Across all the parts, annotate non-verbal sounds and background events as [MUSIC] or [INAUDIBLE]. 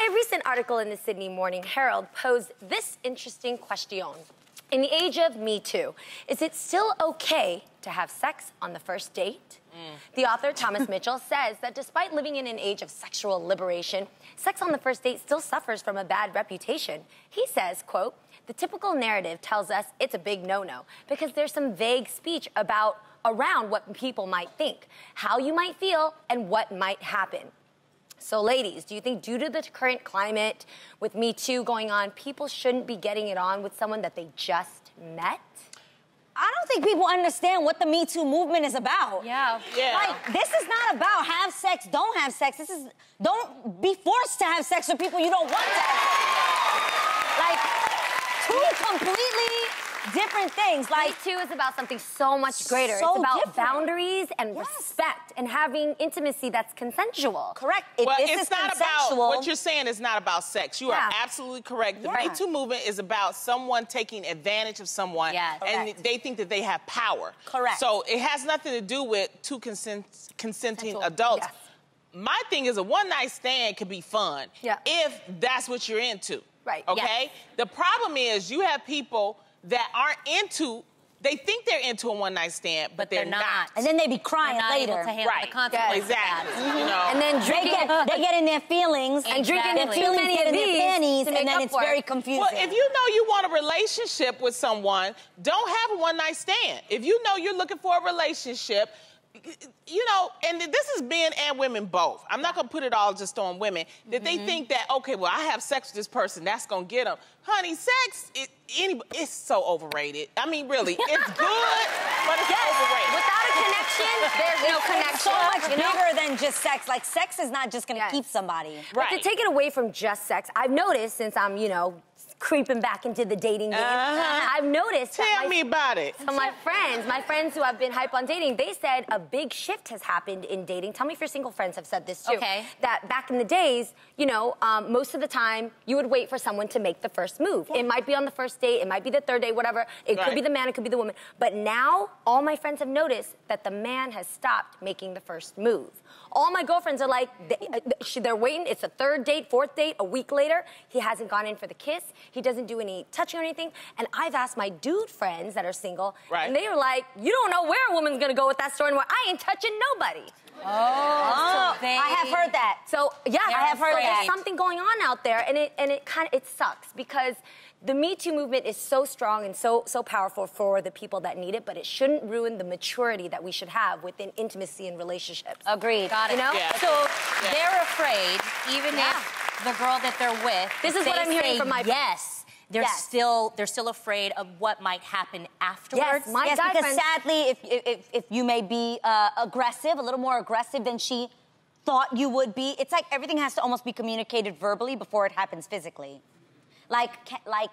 A recent article in the Sydney Morning Herald posed this interesting question. In the age of Me Too, is it still okay to have sex on the first date? Mm. The author, Thomas [LAUGHS] Mitchell, says that despite living in an age of sexual liberation, sex on the first date still suffers from a bad reputation. He says, quote, the typical narrative tells us it's a big no-no because there's some vague speech about around what people might think, how you might feel, and what might happen. So, ladies, do you think due to the current climate with Me Too going on, people shouldn't be getting it on with someone that they just met? I don't think people understand what the Me Too movement is about. Yeah. yeah. Like, this is not about have sex, don't have sex. This is, don't be forced to have sex with people you don't want to have sex with. Like, two completely different things. Like Me Too is about something so much greater. So it's about different. boundaries and yes. respect and having intimacy that's consensual. Correct. If well, it's not about what you're saying is not about sex. You yeah. are absolutely correct. The yeah. Me Too movement is about someone taking advantage of someone yes. and correct. they think that they have power. Correct. So it has nothing to do with two consent, consenting adults. Yes. My thing is a one night stand can be fun yeah. if that's what you're into. Right. Okay? Yes. The problem is you have people that aren't into they think they're into a one night stand, but, but they're, they're not. not. And then they be crying not later. Able to handle right. the consequences. Exactly. Mm-hmm. You know. And then drinking. They get, they get in their feelings and drinking exactly. too many of these panties, and then it's very confusing. Well, if you know you want a relationship with someone, don't have a one night stand. If you know you're looking for a relationship, you know, and this is men and women both. I'm not gonna put it all just on women. That mm-hmm. they think that okay, well, I have sex with this person, that's gonna get them. Honey, sex, it, any, it's so overrated. I mean, really, it's [LAUGHS] good, but it's yes. overrated. Without a connection, there's no connection. so much bigger than just sex. Like sex is not just gonna yes. keep somebody. Right. But to take it away from just sex, I've noticed since I'm, you know, creeping back into the dating game. Uh-huh. I've noticed. Tell my, me about it. So my friends, my friends who have been hype on dating, they said a big shift has happened in dating. Tell me if your single friends have said this too. Okay. That back in the days, you know, um, most of the time you would wait for someone to make the first move. It might be on the first date, it might be the third date, whatever. It right. could be the man, it could be the woman. But now, all my friends have noticed that the man has stopped making the first move. All my girlfriends are like, uh, they're waiting. It's a third date, fourth date, a week later. He hasn't gone in for the kiss. He doesn't do any touching or anything. And I've asked my dude friends that are single, right. and they are like, you don't know where a woman's gonna go with that story anymore. I ain't touching nobody. Oh, oh so they, I have heard that. So yeah, I have heard there's something going on out there, and it and it kind of it sucks because the Me Too movement is so strong and so so powerful for the people that need it, but it shouldn't ruin the maturity that we should have within intimacy and relationships. Agreed. Got it. You know? Yeah. So yeah. they're afraid, even yeah. if the girl that they're with. This is what I'm hearing from my yes they're yes. still they're still afraid of what might happen afterwards. Yes, my yes because friend... sadly, if, if, if you may be uh, aggressive, a little more aggressive than she thought you would be, it's like everything has to almost be communicated verbally before it happens physically. Like, like,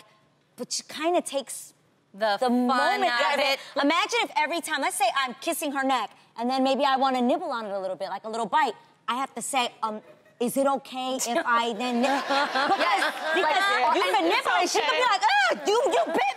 which kind of takes the, the moment of it. Imagine if every time, let's say I'm kissing her neck, and then maybe I want to nibble on it a little bit, like a little bite. I have to say, um, is it okay if I then [LAUGHS] [LAUGHS] because, because you can nibble and she can be like, oh, you, you bit me.